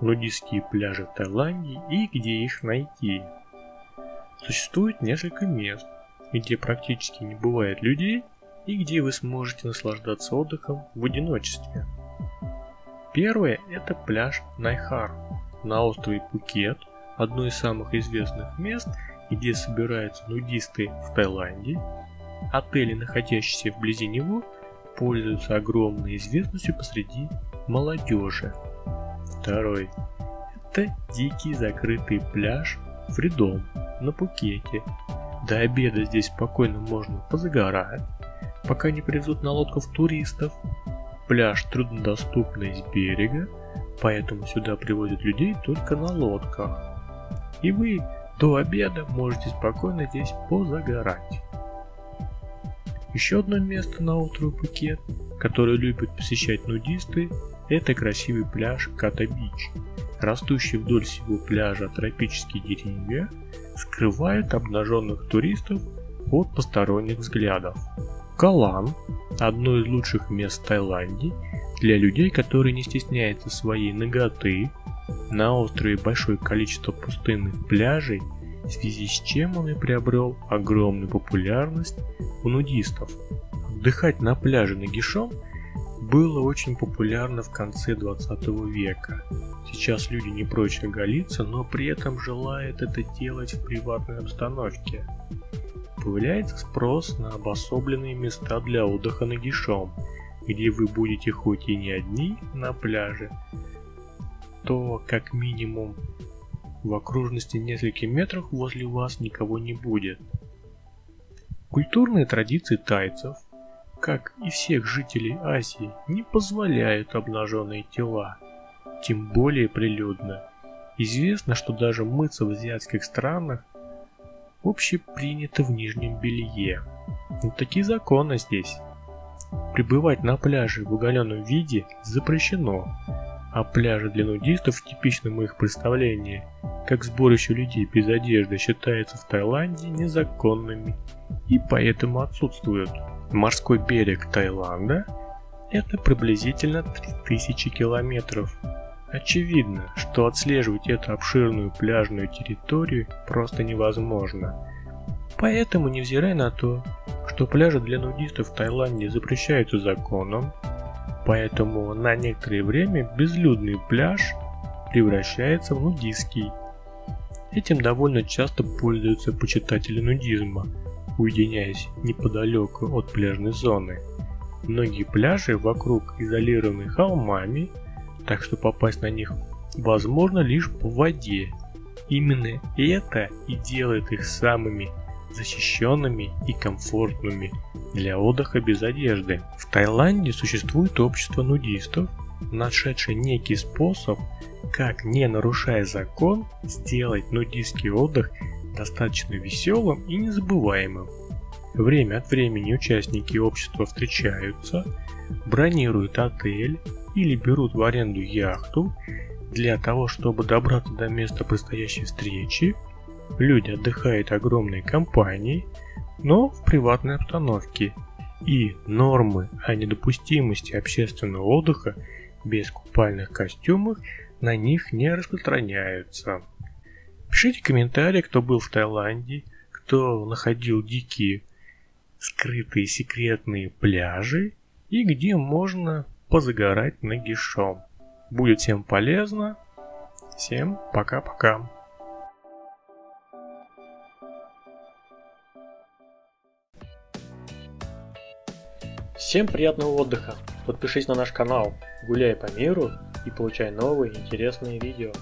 Нудистские пляжи в Таиланде и где их найти. Существует несколько мест, где практически не бывает людей и где вы сможете наслаждаться отдыхом в одиночестве. Первое – это пляж Найхар на острове Пукет, одно из самых известных мест, где собираются нудисты в Таиланде. Отели, находящиеся вблизи него, пользуются огромной известностью посреди молодежи. Второй – это дикий закрытый пляж Фридом на Пукете. До обеда здесь спокойно можно позагорать, пока не привезут на лодках туристов. Пляж труднодоступный с берега, поэтому сюда привозят людей только на лодках. И вы до обеда можете спокойно здесь позагорать. Еще одно место на Пукет, которое любят посещать нудисты, это красивый пляж Ката-Бич. Растущие вдоль всего пляжа тропические деревья скрывают обнаженных туристов от посторонних взглядов. Калан – одно из лучших мест Таиланде для людей, которые не стесняются своей ноготы. На острове большое количество пустынных пляжей, в связи с чем он и приобрел огромную популярность у нудистов. Отдыхать на пляже нагишом было очень популярно в конце 20 века. Сейчас люди не прочь оголиться, но при этом желают это делать в приватной обстановке. Появляется спрос на обособленные места для отдыха нагишом, где вы будете хоть и не одни на пляже, то как минимум в окружности нескольких метров возле вас никого не будет. Культурные традиции тайцев – как и всех жителей Азии, не позволяют обнаженные тела, тем более прилюдно. Известно, что даже мыться в азиатских странах общепринято в нижнем белье. Но такие законы здесь. Пребывать на пляже в оголенном виде запрещено, а пляжи для нудистов в типичном их представлении, как сборище людей без одежды, считаются в Таиланде незаконными и поэтому отсутствуют. Морской берег Таиланда – это приблизительно 3000 километров. Очевидно, что отслеживать эту обширную пляжную территорию просто невозможно. Поэтому, невзирая на то, что пляжи для нудистов в Таиланде запрещаются законом, поэтому на некоторое время безлюдный пляж превращается в нудистский. Этим довольно часто пользуются почитатели нудизма – уединяясь неподалеку от пляжной зоны. Многие пляжи вокруг изолированы холмами, так что попасть на них возможно лишь по воде. Именно это и делает их самыми защищенными и комфортными для отдыха без одежды. В Таиланде существует общество нудистов, нашедшее некий способ, как не нарушая закон, сделать нудистский отдых достаточно веселым и незабываемым. Время от времени участники общества встречаются, бронируют отель или берут в аренду яхту для того, чтобы добраться до места предстоящей встречи. Люди отдыхают огромной компанией, но в приватной обстановке. И нормы о недопустимости общественного отдыха без купальных костюмов на них не распространяются. Пишите комментарии, кто был в Таиланде, кто находил дикие скрытые секретные пляжи и где можно позагорать нагишом. Будет всем полезно. Всем пока-пока. Всем приятного отдыха! Подпишись на наш канал, гуляй по миру и получай новые интересные видео.